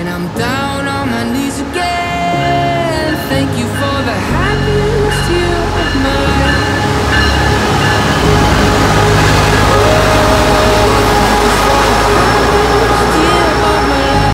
And I'm down on my